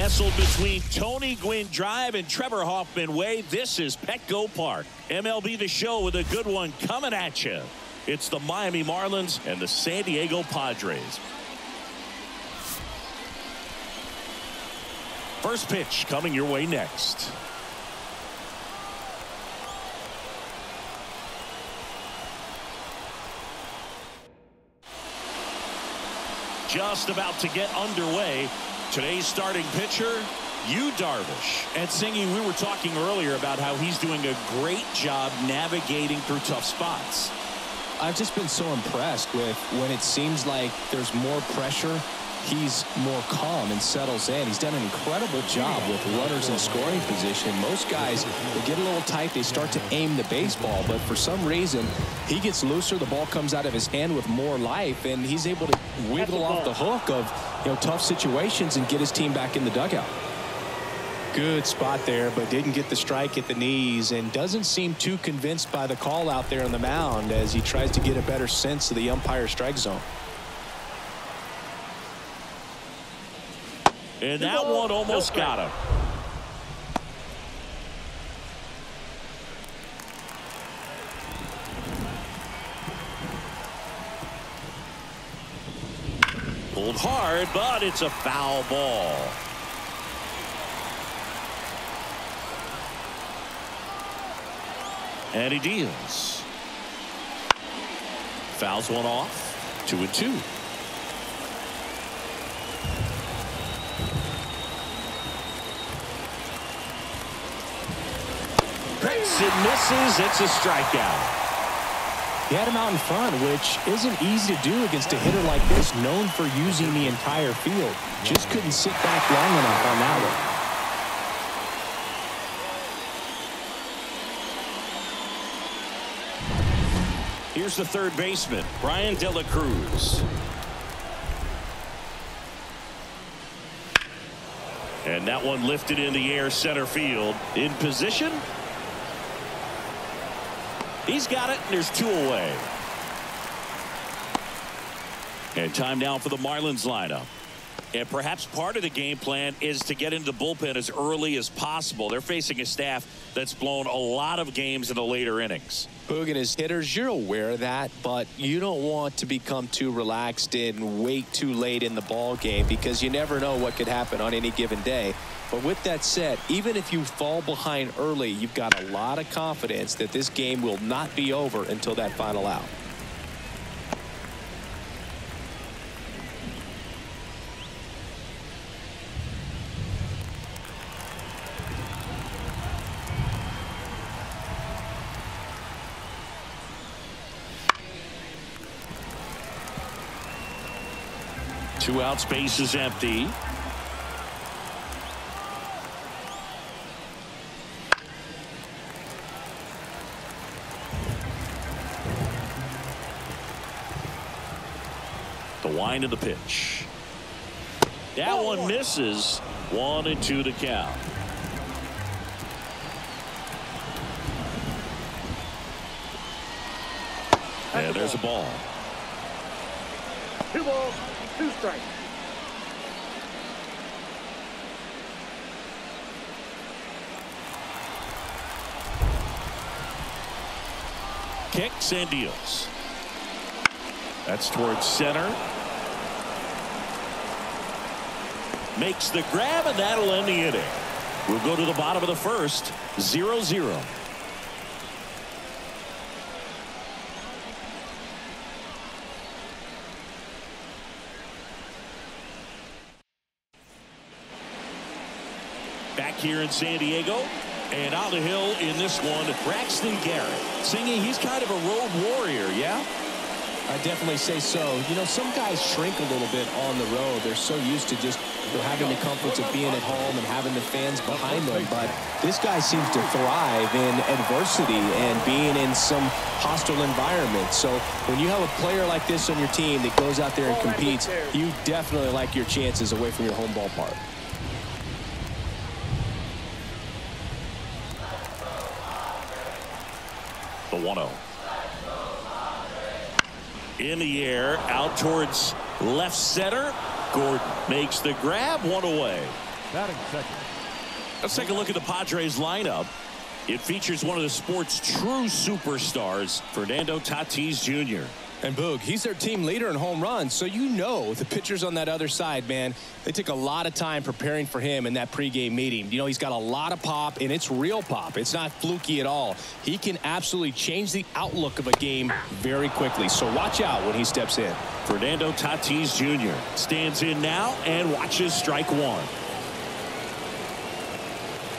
nestled between Tony Gwynn Drive and Trevor Hoffman Way. This is Petco Park. MLB The Show with a good one coming at you. It's the Miami Marlins and the San Diego Padres. First pitch coming your way next. Just about to get underway. Today's starting pitcher, Yu Darvish. And singing, we were talking earlier about how he's doing a great job navigating through tough spots. I've just been so impressed with when it seems like there's more pressure he's more calm and settles in. He's done an incredible job with runners in scoring position. Most guys, they get a little tight, they start to aim the baseball, but for some reason, he gets looser, the ball comes out of his hand with more life, and he's able to wiggle off the hook of you know tough situations and get his team back in the dugout. Good spot there, but didn't get the strike at the knees and doesn't seem too convinced by the call out there on the mound as he tries to get a better sense of the umpire strike zone. And that one almost got him. Pulled hard, but it's a foul ball. And he deals. Fouls one off. Two and two. Hits and misses. It's a strikeout. He had him out in front, which isn't easy to do against a hitter like this, known for using the entire field. Just couldn't sit back long enough on that one. Here's the third baseman, Bryan De La Cruz. And that one lifted in the air center field. In position. He's got it, and there's two away. And time now for the Marlins lineup. And perhaps part of the game plan is to get into the bullpen as early as possible. They're facing a staff that's blown a lot of games in the later innings. Boog his hitters, you're aware of that, but you don't want to become too relaxed and wait too late in the ball game because you never know what could happen on any given day. But with that said, even if you fall behind early, you've got a lot of confidence that this game will not be over until that final out. Two out space is empty. Wind of the pitch. That one misses. One and two to count. And there's a ball. Two balls, two strikes. Kicks and deals. That's towards center. Makes the grab, and that'll end the inning. We'll go to the bottom of the first. 0-0. Back here in San Diego. And on the hill in this one, Braxton Garrett. Singing, he's kind of a road warrior, yeah? I definitely say so. You know, some guys shrink a little bit on the road. They're so used to just know, having the comforts of being at home and having the fans behind them. But this guy seems to thrive in adversity and being in some hostile environment. So when you have a player like this on your team that goes out there and competes, you definitely like your chances away from your home ballpark. The 1-0. In the air, out towards left center. Gordon makes the grab, one away. Batting second. Let's take a look at the Padres lineup. It features one of the sport's true superstars, Fernando Tatis Jr. And Boog, he's their team leader in home runs, so you know the pitchers on that other side, man, they took a lot of time preparing for him in that pregame meeting. You know, he's got a lot of pop, and it's real pop. It's not fluky at all. He can absolutely change the outlook of a game very quickly, so watch out when he steps in. Fernando Tatis Jr. stands in now and watches strike one.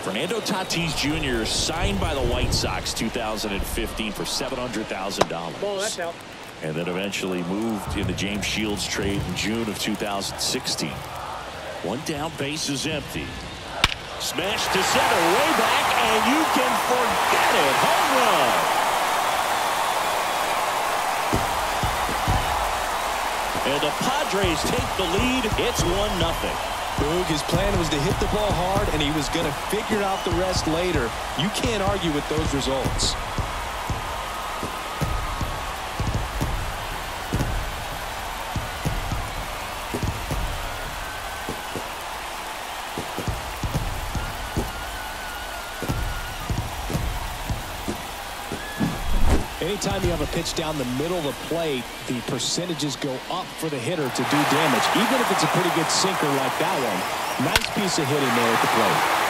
Fernando Tatis Jr. signed by the White Sox 2015 for $700,000. Ball, that's out. And then eventually moved in the James Shields trade in June of 2016. One down, base is empty. Smash to center, way back, and you can forget it. Home run. And the Padres take the lead. It's 1-0. Boog, his plan was to hit the ball hard, and he was going to figure out the rest later. You can't argue with those results. Anytime you have a pitch down the middle of the plate, the percentages go up for the hitter to do damage, even if it's a pretty good sinker like that one. Nice piece of hitting there at the plate.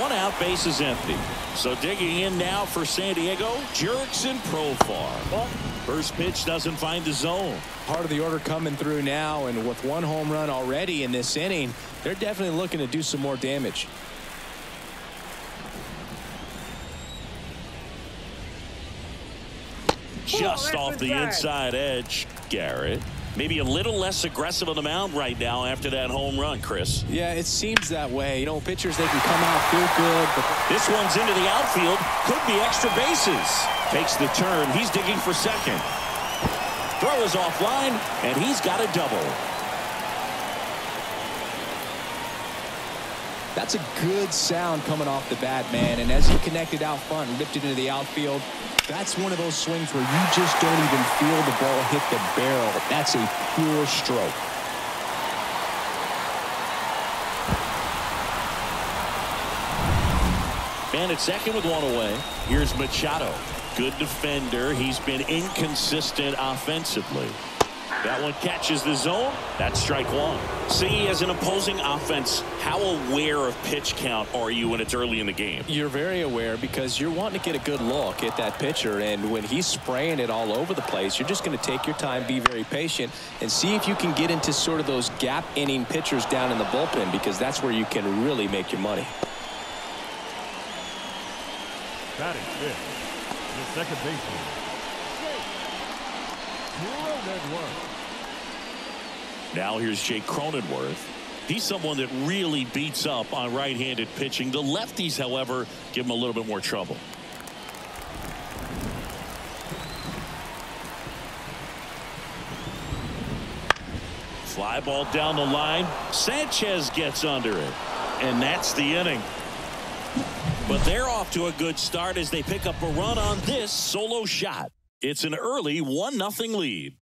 One out, base is empty. So digging in now for San Diego, Jurickson Profar. First pitch doesn't find the zone. Part of the order coming through now, and with one home run already in this inning, they're definitely looking to do some more damage. Just off the inside edge, Garrett. Maybe a little less aggressive on the mound right now after that home run, Chris. Yeah, it seems that way. You know, pitchers, they can come out, feel good. But this one's into the outfield. Could be extra bases. Takes the turn. He's digging for second. Throw is offline, and he's got a double. That's a good sound coming off the bat, man. And as he connected out front and ripped it into the outfield, that's one of those swings where you just don't even feel the ball hit the barrel. That's a pure stroke. And at second with one away, here's Machado. Good defender. He's been inconsistent offensively. That one catches the zone. That's strike one. See, as an opposing offense, how aware of pitch count are you when it's early in the game? You're very aware because you're wanting to get a good look at that pitcher. And when he's spraying it all over the place, you're just going to take your time, be very patient, and see if you can get into sort of those gap inning pitchers down in the bullpen because that's where you can really make your money. Batting fifth. The second baseman. Cronenworth. Now here's Jake Cronenworth. He's someone that really beats up on right-handed pitching. The lefties, however, give him a little bit more trouble. Fly ball down the line. Sanchez gets under it. And that's the inning. But they're off to a good start as they pick up a run on this solo shot. It's an early 1-0 lead.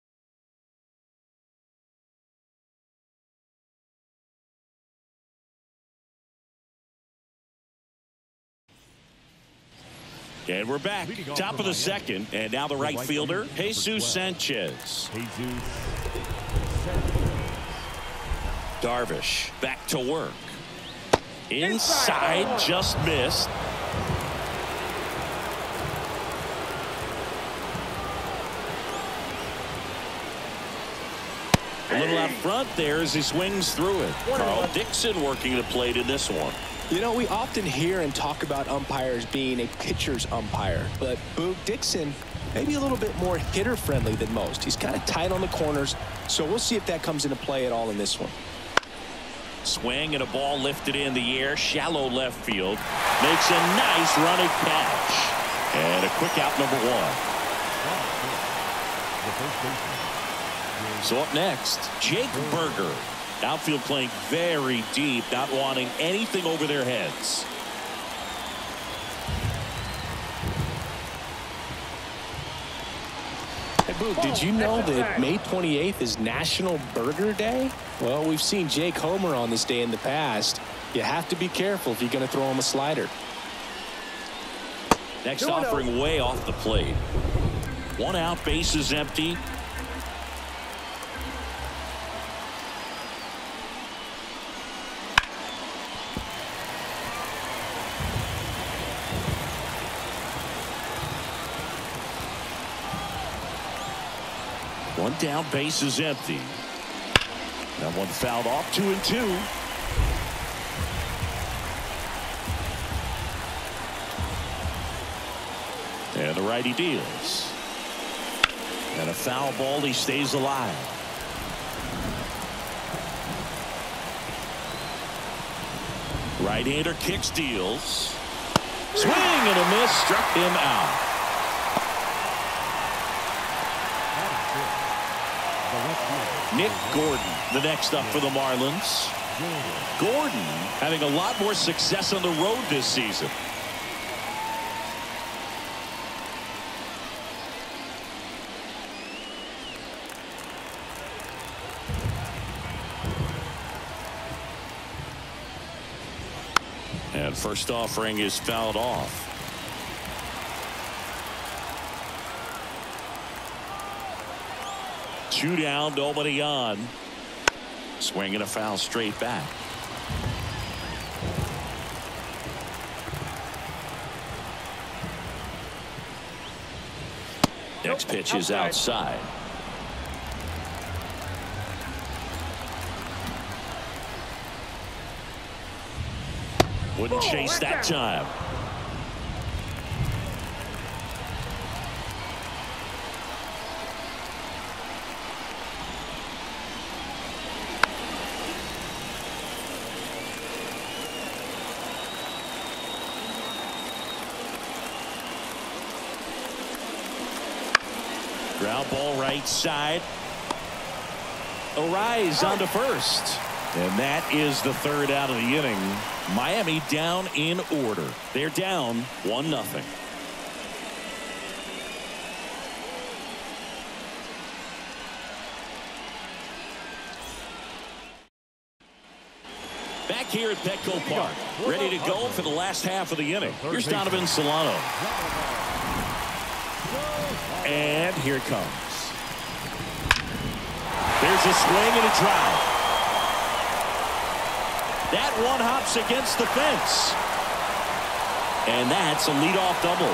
And we're back. Top of the second. And now the right fielder, Jesus Sanchez. Darvish back to work. Inside, just missed. A little out front there as he swings through it. Carl Dixon working the plate in this one. You know, we often hear and talk about umpires being a pitcher's umpire, but Boog Dixon maybe a little bit more hitter friendly than most. He's kind of tight on the corners, so we'll see if that comes into play at all in this one. Swing and a ball lifted in the air, shallow left field. Makes a nice running catch. And a quick out number one. So up next, Jake Burger. Outfield playing very deep, not wanting anything over their heads. Boog, did you know that May 28th is National Burger Day? Well, we've seen Jake Homer on this day in the past. You have to be careful if you're going to throw him a slider. Next offering way off the plate. One out, base is empty. Down, base is empty. That one fouled off, two and two. And the righty deals. And a foul ball, he stays alive. Right-hander kicks, deals. Swing and a miss, struck him out. Nick Gordon, the next up for the Marlins. Gordon having a lot more success on the road this season. And first offering is fouled off. Two down, nobody on. Swinging a foul straight back. Next pitch is outside. Wouldn't chase that time. Ground ball right side. Arraez on to first. And that is the third out of the inning. Miami down in order. They're down 1 nothing. Back here at Petco Park, ready to go for the last half of the inning. Here's Donovan Solano. And here it comes. There's a swing and a drive. That one hops against the fence. And that's a leadoff double.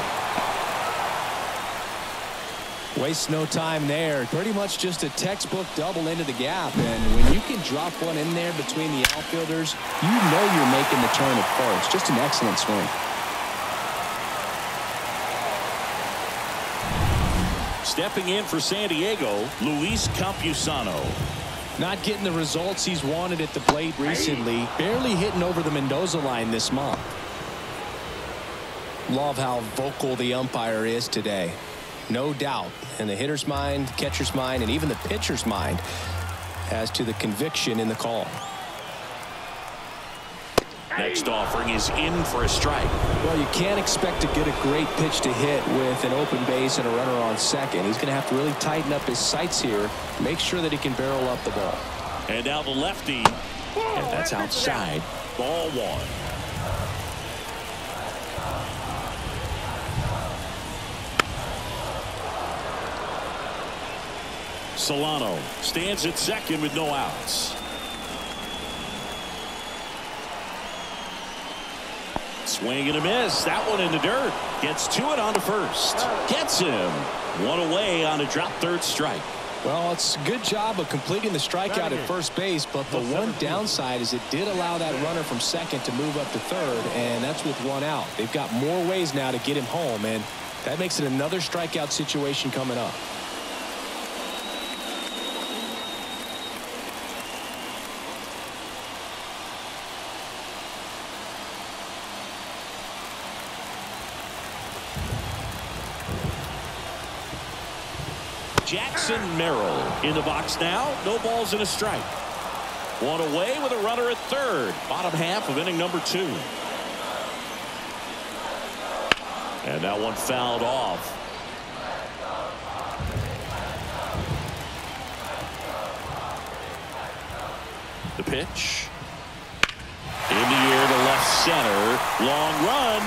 Waste no time there. Pretty much just a textbook double into the gap. And when you can drop one in there between the outfielders, you know you're making the turn at first. Just an excellent swing. Stepping in for San Diego, Luis Campusano. Not getting the results he's wanted at the plate recently. Barely hitting over the Mendoza line this month. Love how vocal the umpire is today. No doubt in the hitter's mind, catcher's mind, and even the pitcher's mind as to the conviction in the call. Next offering is in for a strike. Well, you can't expect to get a great pitch to hit with an open base and a runner on second. He's going to have to really tighten up his sights here, make sure that he can barrel up the ball. And now the lefty, and that's outside. Ball one. Solano stands at second with no outs. Swing and a miss. That one in the dirt. Gets to it on to first. Gets him. One away on a drop third strike. Well, it's a good job of completing the strikeout at first base, but the one downside is it did allow that runner from second to move up to third, and that's with one out. They've got more ways now to get him home, and that makes it another strikeout situation coming up. In the box now, no balls and a strike. One away with a runner at third. Bottom half of inning number two. And that one fouled off. The pitch. In the air to left center. Long run.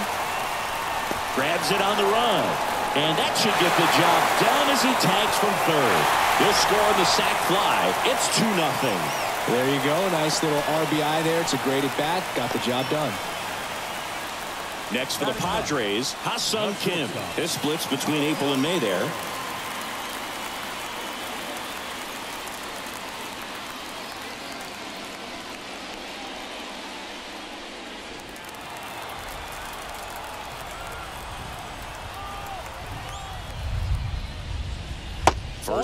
Grabs it on the run. And that should get the job done as he tags from third. He'll score on the sac fly. It's 2 nothing. There you go. Nice little RBI there. It's a great at bat. Got the job done. Next for the Padres, Ha-Seong Kim. This splits between April and May there.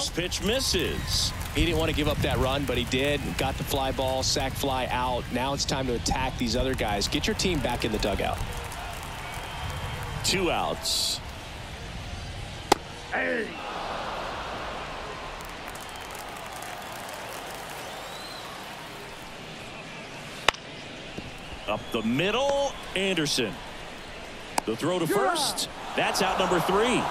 First pitch misses. He didn't want to give up that run, but he did. Got the fly ball, sac fly out. Now it's time to attack these other guys. Get your team back in the dugout. Two outs. Hey. Up the middle, Anderson. The throw to first. That's out number three.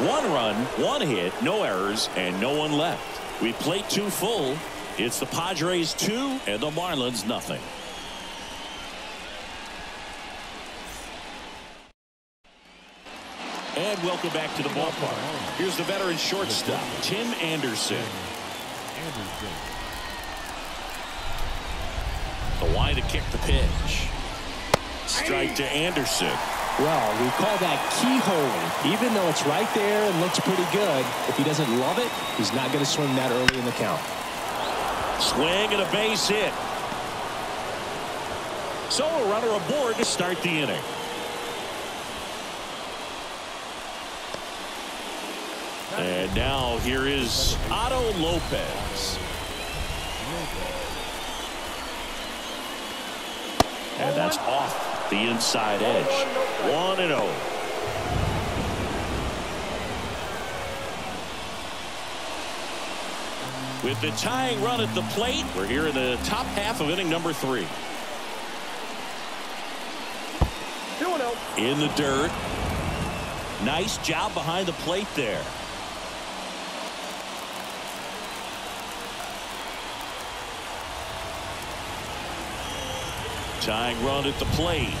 One run, one hit, no errors, and no one left. We played two full. It's the Padres two and the Marlins nothing. And welcome back to the ballpark. Here's the veteran shortstop, Tim Anderson. The line to kick the pitch. Strike to Anderson. Well, we call that keyhole. Even though it's right there and looks pretty good, if he doesn't love it, he's not going to swing that early in the count. Swing and a base hit. So a runner aboard to start the inning. And now here is Otto Lopez. And that's off the inside edge. 1 and 0. With the tying run at the plate, we're here in the top half of inning number three. Oh. In the dirt. Nice job behind the plate there. Tying run at the plate.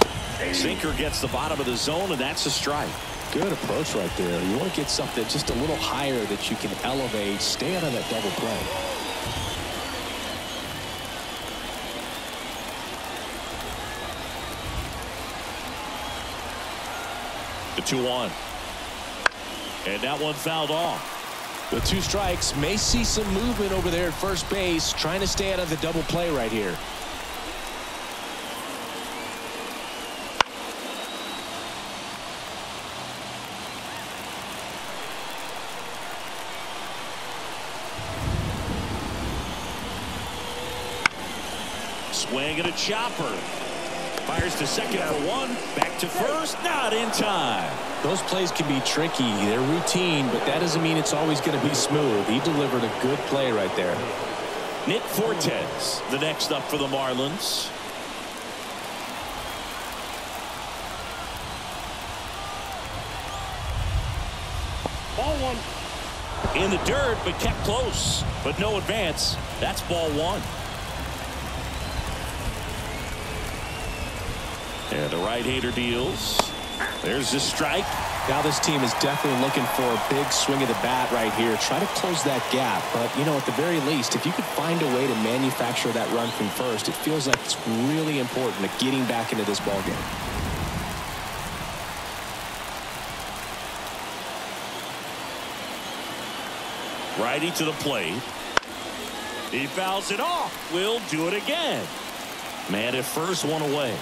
Sinker gets the bottom of the zone, and that's a strike. Good approach right there. You want to get something just a little higher that you can elevate. Stay out of that double play. The 2-1. And that one fouled off. The two strikes may see some movement over there at first base, trying to stay out of the double play right here. Swing chopper. Fires to second for one. Back to first. Not in time. Those plays can be tricky. They're routine, but that doesn't mean it's always going to be smooth. He delivered a good play right there. Nick Fortes, the next up for the Marlins. Ball one. In the dirt, but kept close. But no advance. That's ball one. And the right-hander deals. There's the strike. Now this team is definitely looking for a big swing of the bat right here. Try to close that gap. But, you know, at the very least, if you could find a way to manufacture that run from first, it feels like it's really important to getting back into this ball game. Righty to the plate. He fouls it off. We'll do it again. Man at first, one away.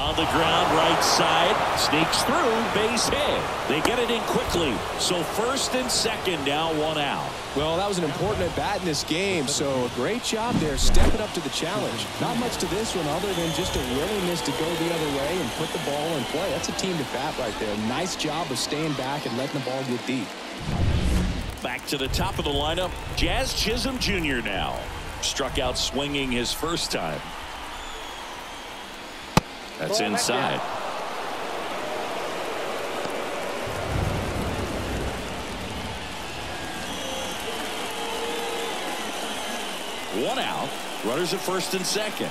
On the ground, right side. Sneaks through, base hit. They get it in quickly. So first and second, now one out. Well, that was an important at bat in this game, so great job there stepping up to the challenge. Not much to this one other than just a willingness to go the other way and put the ball in play. That's a team to bat right there. Nice job of staying back and letting the ball get deep. Back to the top of the lineup, Jazz Chisholm Jr. now. Struck out swinging his first time. That's inside. One out. Runners at first and second.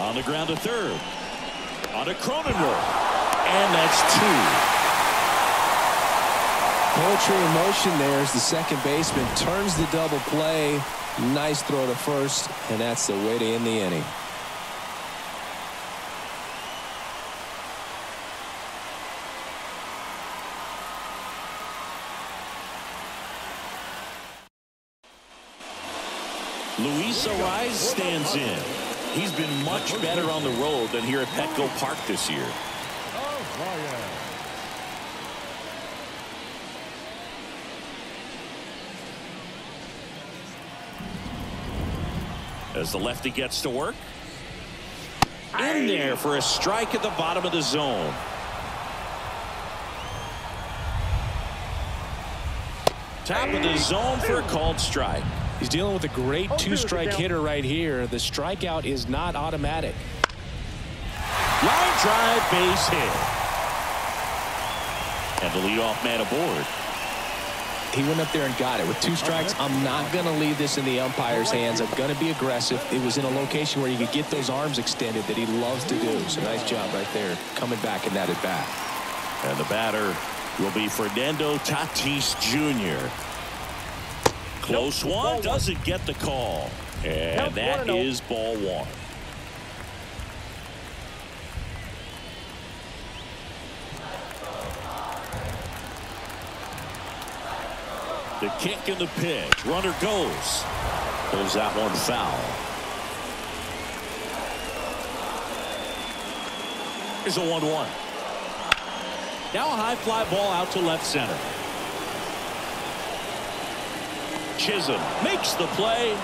On the ground to third. On to Cronenworth, And that's two. Poetry in motion there as the second baseman turns the double play. Nice throw to first, and that's the way to end the inning. Luis Arraez stands in. He's been much better on the road than here at Petco Park this year. Oh, As the lefty gets to work. In there for a strike at the bottom of the zone. Top of the zone for a called strike. He's dealing with a great oh, two-strike hitter right here. The strikeout is not automatic. Line drive base hit. And the leadoff man aboard. He went up there and got it. With two strikes, I'm not going to leave this in the umpire's hands. I'm going to be aggressive. It was in a location where you could get those arms extended that he loves to do. So nice job right there coming back in that at bat. And the batter will be Fernando Tatis Jr. Close nope. one doesn't get the call. And nope, that is ball one. The kick and the pitch. Runner goes. Pulls that one foul. Here's a 1 1. Now a high fly ball out to left center. Chisholm makes the play.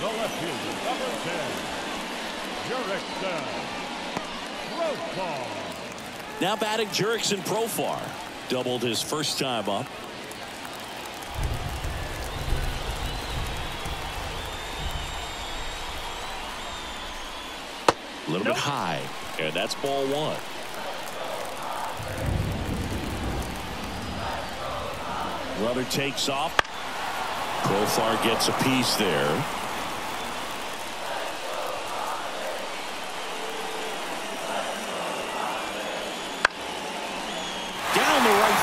The left fielder, number 10, Jurickson Profar. Now batting Jurickson Profar. Doubled his first time up. A little nope. bit high. And that's ball one. Runner takes off. Profar gets a piece there.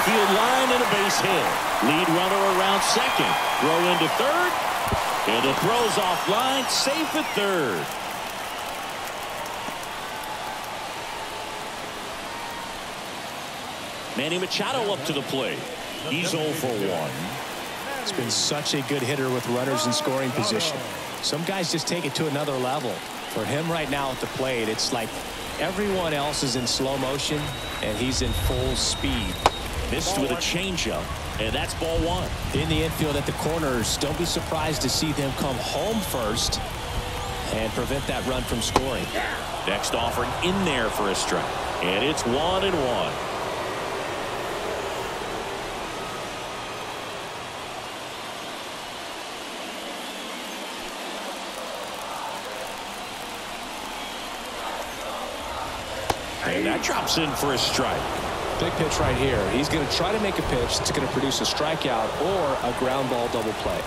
field line and a base hit. Lead runner around second. Throw into third. And the throw's offline. Safe at third. Manny Machado up to the plate. He's 0 for 1. It's been such a good hitter with runners in scoring position. Some guys just take it to another level. For him right now at the plate, it's like everyone else is in slow motion and he's in full speed. Missed with a changeup, and that's ball one. In the infield at the corners, don't be surprised to see them come home first and prevent that run from scoring. Next offering in there for a strike, and it's one and one. And that drops in for a strike. Big pitch right here. He's going to try to make a pitch that's going to produce a strikeout or a ground ball double play.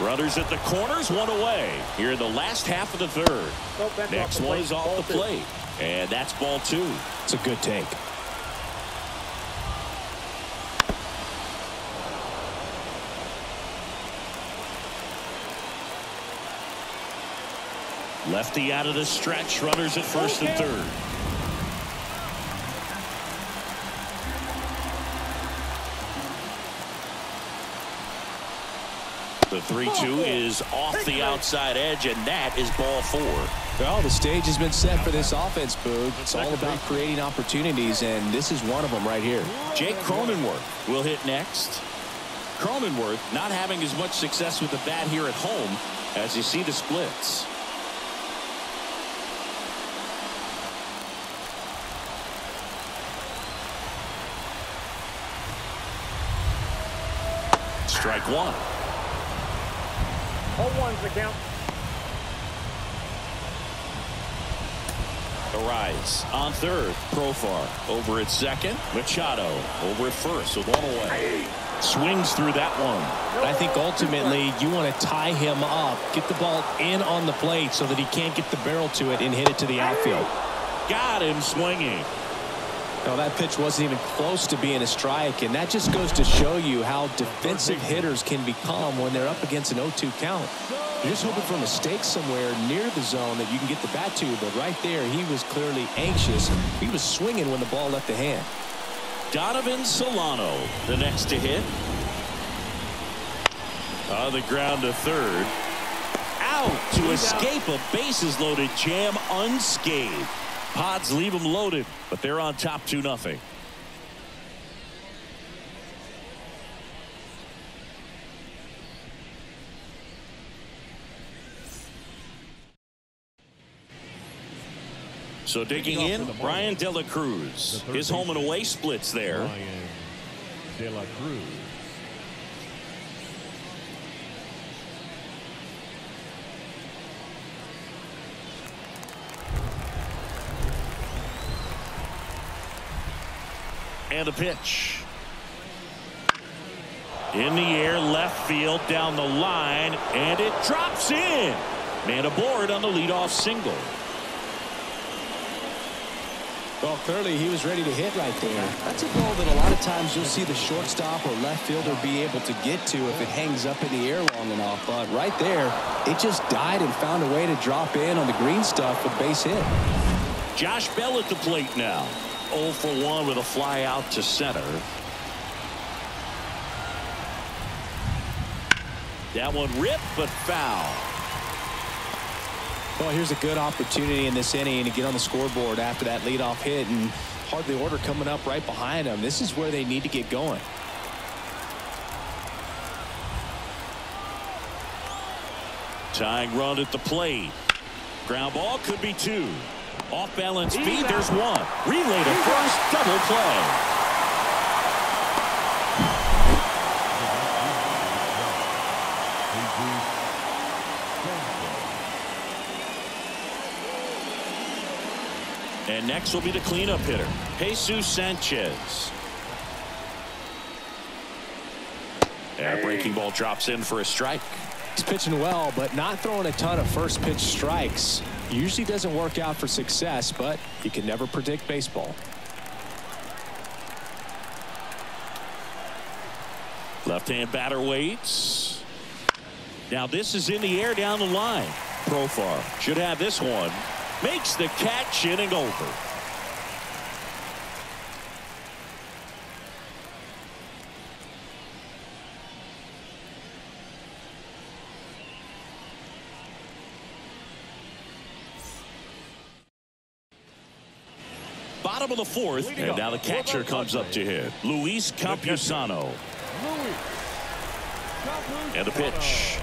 Runners at the corners, one away. Here in the last half of the third. Oh, Next one is off the plate. And that's ball two. It's a good take. Lefty out of the stretch. Runners at first and third. The 3-2 is off the outside edge, and that is ball four. Well, the stage has been set for this offense, Boog. It's all about creating opportunities, and this is one of them right here. Jake Cronenworth will hit next. Cronenworth not having as much success with the bat here at home as you see the splits. Strike one. Home one's the count. Arraez on third. Profar over at second. Machado over at first with one away. Swings through that one. I think ultimately you want to tie him up, get the ball in on the plate so that he can't get the barrel to it and hit it to the outfield. Got him swinging. No, that pitch wasn't even close to being a strike, and that just goes to show you how defensive hitters can become when they're up against an 0-2 count. You're just hoping for a mistake somewhere near the zone that you can get the bat to, but right there, he was clearly anxious. He was swinging when the ball left the hand. Donovan Solano, the next to hit. On the ground to third. Out to escape a bases loaded jam unscathed. Pods leave them loaded, but they're on top 2 nothing. So digging in, Bryan De La Cruz. His home and away splits there. Bryan De La Cruz. And a pitch. In the air, left field, down the line, and it drops in. Man aboard on the leadoff single. Well, clearly he was ready to hit right there. That's a ball that a lot of times you'll see the shortstop or left fielder be able to get to if it hangs up in the air long enough. But right there, it just died and found a way to drop in on the green stuff with base hit. Josh Bell at the plate now. 0 for 1 with a fly out to center. That one ripped but foul. Well, here's a good opportunity in this inning to get on the scoreboard after that leadoff hit and hardly order coming up right behind them. This is where they need to get going. Tying run at the plate. Ground ball could be two. Off balance speed, there's one. Relay to first, double play. And next will be the cleanup hitter, Jesus Sanchez. And breaking ball drops in for a strike. He's pitching well, but not throwing a ton of first pitch strikes. Usually doesn't work out for success, but you can never predict baseball. Left-hand batter waits. Now this is in the air down the line. Profar should have this one. Makes the catch inning over. Bottom of the fourth, and now the catcher comes up to hit. Luis Campusano. And the pitch.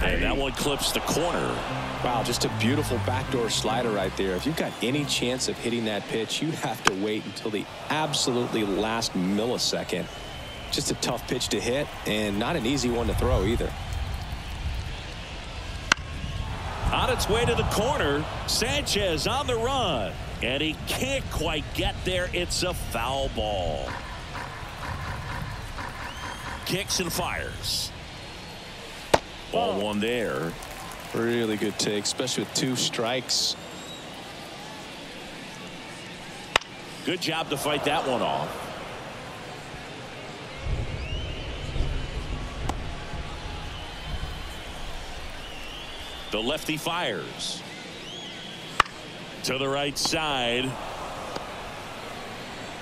And that one clips the corner. Wow, just a beautiful backdoor slider right there. If you've got any chance of hitting that pitch, you have to wait until the absolutely last millisecond. Just a tough pitch to hit and not an easy one to throw either. On its way to the corner, Sanchez on the run. And he can't quite get there. It's a foul ball. Kicks and fires. Ball oh. one there. Really good take, especially with two strikes. Good job to fight that one off. The lefty fires. To the right side.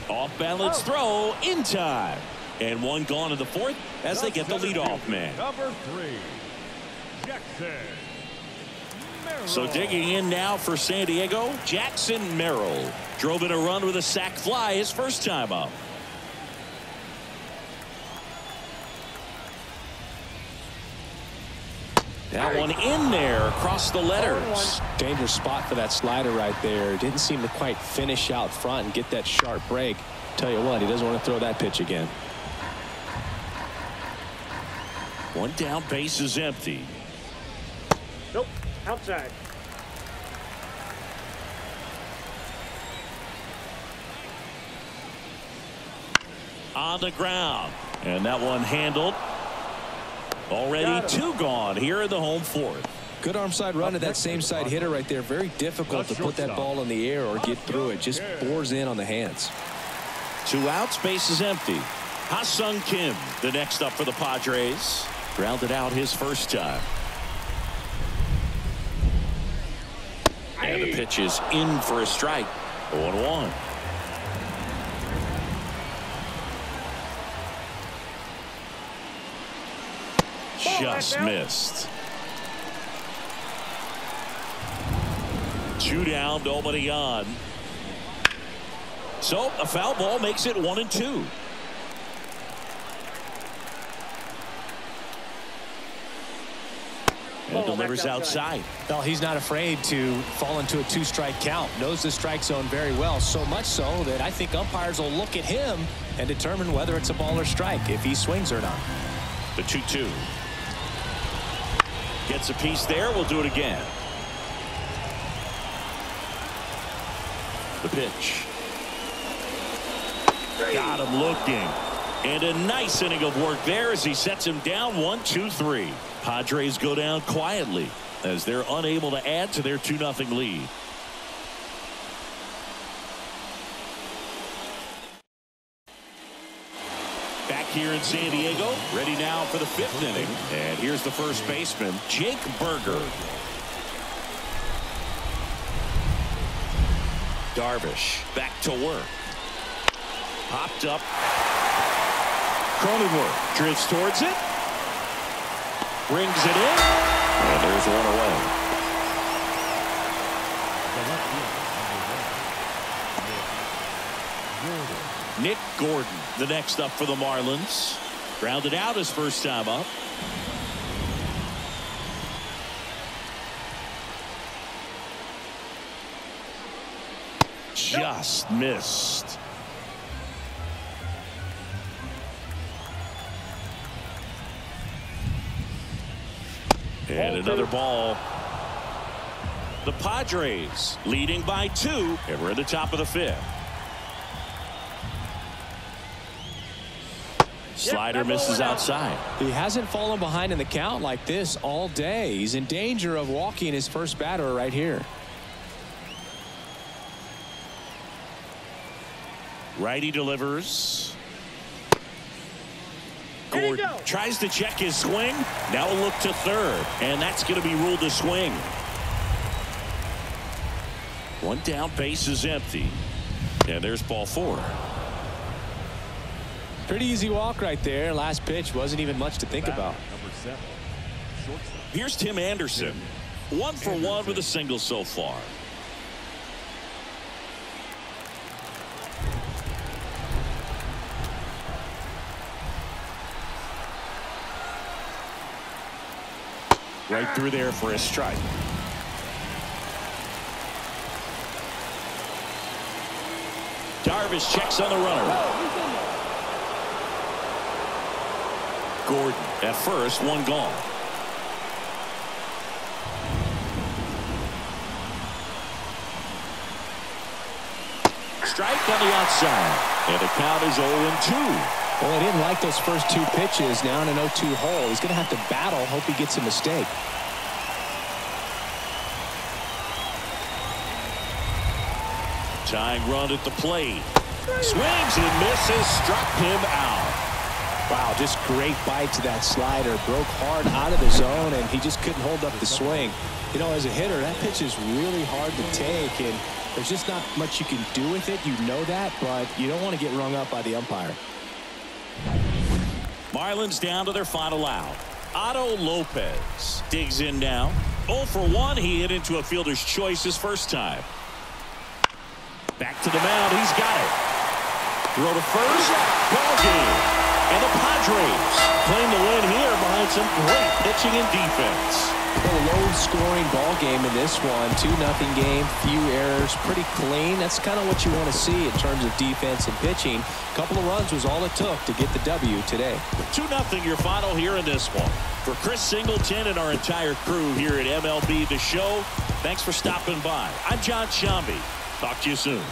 Off balance throw in time. And one gone to the fourth as they get the leadoff man. Number three, Jackson. So digging in now for San Diego, Jackson Merrill drove in a run with a sac fly his first time up. That one in there across the letters. Dangerous spot for that slider right there. Didn't seem to quite finish out front and get that sharp break. Tell you what, he doesn't want to throw that pitch again. One down, base is empty. Nope, outside. On the ground. And that one handled. Already two gone here in the home fourth. Good arm side run to that same side hitter right there. Very difficult to put that ball in the air or get through it. Just bores in on the hands. Two outs, base is empty. Ha-Seong Kim, the next up for the Padres. Grounded out his first time. And the pitch is in for a strike. 0-1. Just missed. Two down, nobody on. So a foul ball makes it one and two. And delivers outside. Well, he's not afraid to fall into a two-strike count. Knows the strike zone very well. So much so that I think umpires will look at him and determine whether it's a ball or strike, if he swings or not. The 2-2. Gets a piece there. We'll do it again. The pitch. Got him looking. And a nice inning of work there as he sets him down one, two, three. Padres go down quietly as they're unable to add to their 2-0 lead. Here in San Diego, ready now for the fifth inning. And here's the first baseman, Jake Burger. Darvish back to work. Popped up. Cronenworth drifts towards it. Brings it in. And there's one away. Nick Gordon, the next up for the Marlins. Grounded out his first time up. Just missed. And another ball. The Padres leading by two, and we're at the top of the fifth. Slider misses outside. He hasn't fallen behind in the count like this all day. He's in danger of walking his first batter right here. Righty delivers. Gordon tries to check his swing. Now a look to third. And that's going to be ruled a swing. One down, base is empty. And there's ball four. Pretty easy walk right there. Last pitch wasn't even much to think about. Seven. Here's Tim Anderson. One for one with a single so far. Right through there for a strike. Darvish checks on the runner. Gordon at first, one gone. Strike on the outside. And the count is 0-2. Well, I didn't like those first two pitches. Now in an 0-2 hole. He's going to have to battle. Hope he gets a mistake. Tying run at the plate. Swings and misses. Struck him out. Wow, just great bite to that slider. Broke hard out of the zone, and he just couldn't hold up the swing. You know, as a hitter, that pitch is really hard to take, and there's just not much you can do with it. You know that, but you don't want to get rung up by the umpire. Marlins down to their final out. Otto Lopez digs in now. 0 for 1. He hit into a fielder's choice his first time. Back to the mound. He's got it. Throw to first. Ball game. And the Padres claim the win here behind some great pitching and defense. A low-scoring ball game in this one. 2-0 game, few errors, pretty clean. That's kind of what you want to see in terms of defense and pitching. A couple of runs was all it took to get the W today. 2-0 your final here in this one. For Chris Singleton and our entire crew here at MLB The Show, thanks for stopping by. I'm Jon Sciambi. Talk to you soon.